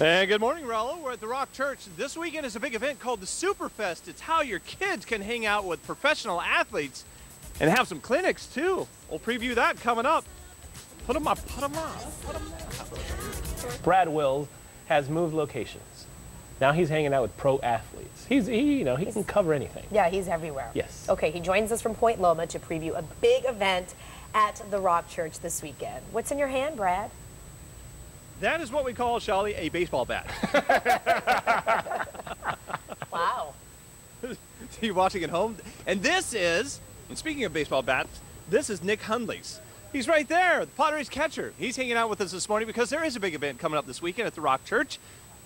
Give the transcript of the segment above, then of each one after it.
And good morning, Rollo. We're at the Rock Church. This weekend is a big event called the Superfest. It's how your kids can hang out with professional athletes and have some clinics too. We'll preview that coming up. Put them up, put them up, put them up. Brad Wills has moved locations. Now he's hanging out with pro athletes. He's he, you know, he can cover anything. Yeah, he's everywhere. Yes. Okay, he joins us from Point Loma to preview a big event at the Rock Church this weekend. What's in your hand, Brad? That is what we call, Shelly, a baseball bat. Wow. So you're watching at home. And this is, and speaking of baseball bats, this is Nick Hundley's. He's right there, the Padres catcher. He's hanging out with us this morning because there is a big event coming up this weekend at the Rock Church.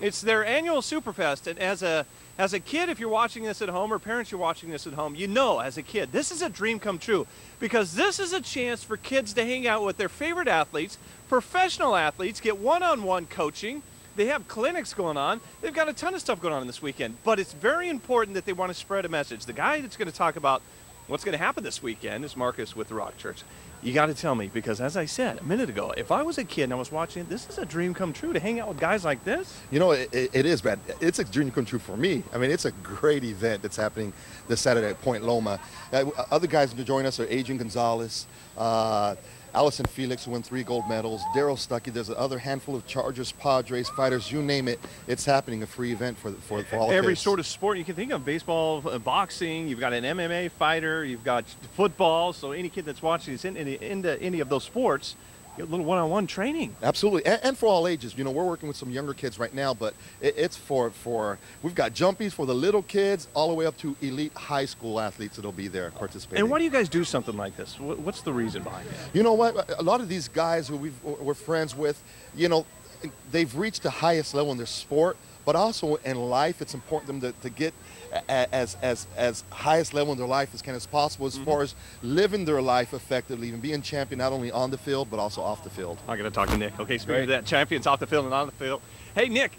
It's their annual Superfest, and as a as a kid, if you're watching this at home, or parents you're watching this at home, you know as a kid this is a dream come true because this is a chance for kids to hang out with their favorite athletes, professional athletes, get one-on-one coaching. They have clinics going on. They've got a ton of stuff going on this weekend, but it's very important that they want to spread a message. The guy that's going to talk about what's going to happen this weekend is Marcus with the Rock Church. You got to tell me because, as I said a minute ago, if I was a kid and I was watching this is a dream come true to hang out with guys like this. You know, it, it is, Brad. It's a dream come true for me. I mean, it's a great event that's happening this Saturday at Point Loma. Uh, other guys to join us are Adrian Gonzalez, uh, Allyson Felix, who won three gold medals, Darrell Stuckey. There's another handful of Chargers, Padres, fighters, you name it. It's happening, a free event for, for, for all Every sort of sport you can think of baseball, uh, boxing, you've got an MMA fighter, you've got football. So, any kid that's watching is in, in, into any of those sports, a little one on one training. Absolutely, and, and for all ages. You know, we're working with some younger kids right now, but it, it's for for we've got jumpies for the little kids, all the way up to elite high school athletes that'll be there participating. And why do you guys do something like this? Wh- What's the reason behind it? You know what? A lot of these guys who we've, we're friends with, you know, they've reached the highest level in their sport, but also in life, it's important to them to, to get as, as, as highest level in their life as can as possible as far as living their life effectively and being champion not only on the field, but also off the field. I'm going to talk to Nick. Okay, speaking Great. of that, champions off the field and on the field. Hey, Nick,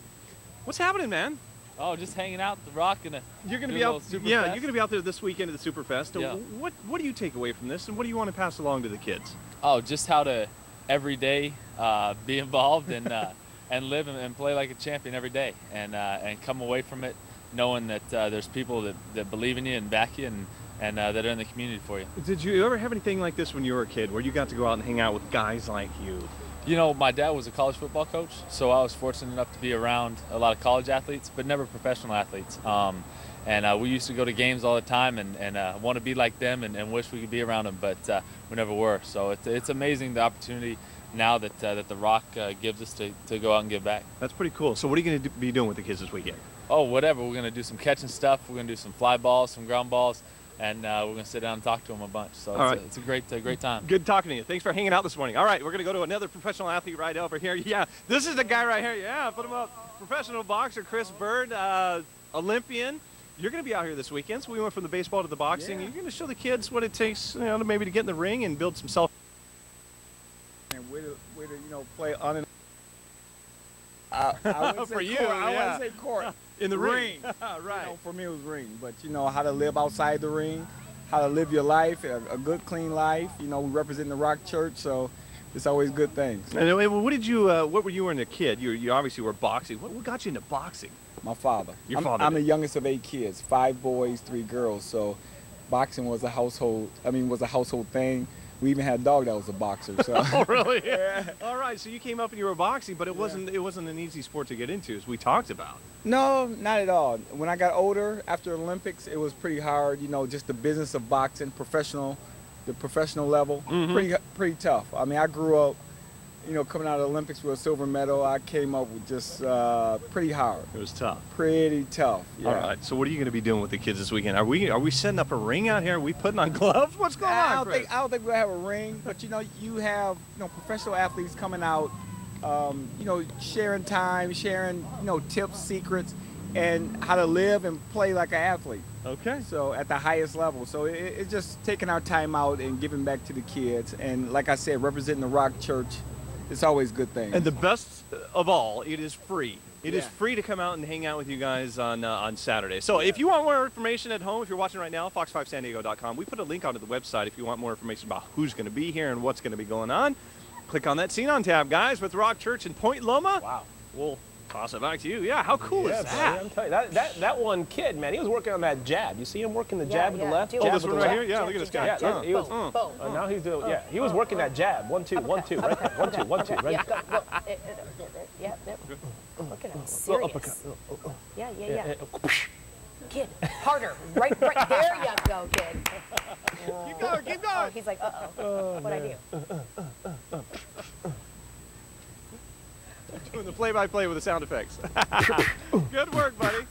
what's happening, man? Oh, just hanging out the rock and You're going to be out. Yeah, fest. you're going to be out there this weekend at the Superfest. Yeah. What What do you take away from this, and what do you want to pass along to the kids? Oh, just how to every day uh, be involved and uh, and live and, and play like a champion every day, and uh, and come away from it knowing that uh, there's people that, that believe in you and back you and and uh, that are in the community for you. Did you ever have anything like this when you were a kid, where you got to go out and hang out with guys like you? You know, my dad was a college football coach, so I was fortunate enough to be around a lot of college athletes, but never professional athletes. Um, and uh, we used to go to games all the time and, and uh, want to be like them and, and wish we could be around them, but uh, we never were. So it's, it's amazing the opportunity now that, uh, that The Rock uh, gives us to, to go out and give back. That's pretty cool. So, what are you going to be doing with the kids this weekend? Oh, whatever. We're going to do some catching stuff. We're going to do some fly balls, some ground balls, and uh, we're going to sit down and talk to them a bunch. So it's, All right. a, it's a great, uh, great time. Good talking to you. Thanks for hanging out this morning. All right, we're going to go to another professional athlete right over here. Yeah, this is the guy right here. Yeah, put him up. Professional boxer Chris Byrd, uh, Olympian. You're going to be out here this weekend, so we went from the baseball to the boxing. You're going to show the kids what it takes, you know, to maybe to get in the ring and build some self. and way to, way to you know play on and I, I wouldn't For say you, court. I yeah. wouldn't say court. In the ring. ring. right. You know, for me, it was ring. But you know how to live outside the ring, how to live your life, a, a good, clean life. You know, we represent the Rock Church, so it's always good things. And uh, what did you? Uh, what were you when a kid? You, you obviously were boxing. What, what got you into boxing? My father. Your I'm, father I'm did. the youngest of eight kids, five boys, three girls. So, boxing was a household. I mean, was a household thing. We even had a dog that was a boxer. So. Oh, really? Yeah. All right. So you came up and you were boxing, but it wasn't. It wasn't an easy sport to get into, as we talked about. No, not at all. When I got older, after Olympics, it was pretty hard. You know, just the business of boxing, professional, the professional level, mm-hmm. pretty pretty tough. I mean, I grew up, you know, coming out of the Olympics with a silver medal. I came up with just uh, pretty hard, It was tough. pretty tough. Yeah. All right. So what are you going to be doing with the kids this weekend? Are we are we setting up a ring out here? Are we putting on gloves? What's going I on, don't think I don't think we'll have a ring, but you know, you have you know professional athletes coming out, um, you know, sharing time, sharing you know tips, secrets, and how to live and play like an athlete. okay. So at the highest level. So it, it's just taking our time out and giving back to the kids. And like I said, representing the Rock Church, it's always a good thing. And the best of all, it is free. It is Yeah. free to come out and hang out with you guys on uh, on Saturday. So if you want more information at home, if you're watching right now, fox5sandiego.com, we put a link onto the website if you want more information about who's going to be here and what's going to be going on. Click on that Scene on tab, guys, with Rock Church in Point Loma. Wow. We'll Toss it back to you. Yeah, how cool Yeah, is buddy, that? I'm telling you, that, that, that one kid, man, he was working on that jab. You see him working the Yeah, jab with yeah. the left? Do. Oh, this one right here? Yeah, look at this guy. Yeah, Jab, look, he was- boom, uh. boom. Uh, now he's doing, yeah, he was working that jab. One, two, one, two, right there. One, two, one, two, right Yeah, there. go, go. Uh, uh, uh, Yep, yep. Look at him, serious. Yeah, yeah, Yeah, yeah. yeah. Kid, harder. Right, right. There you go, kid. Keep going, keep Oh, going. he's like, uh-oh. What'd I do? Doing the play-by-play with the sound effects. Good work, buddy.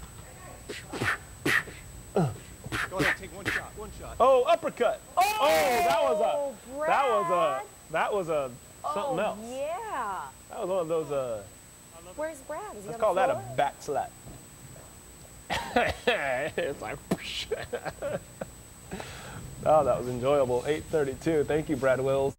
Go ahead, take one shot. One shot. Oh, uppercut. Oh, that was Oh, a, that was a, that was a something oh, else. yeah. That was one of those, uh, Where's Brad? Is he let's on call the that a back slap. it's like, oh, that was enjoyable. 832. Thank you, Brad Wills.